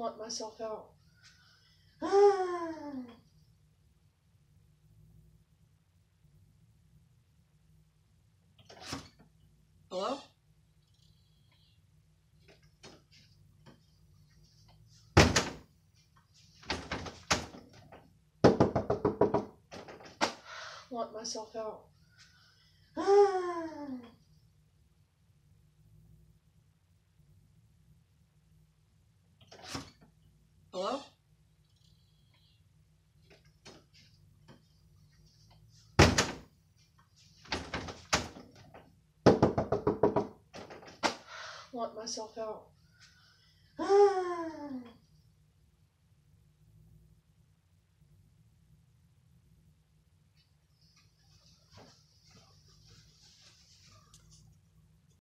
Want myself out. Hello? Want myself out. Hello? Want myself out.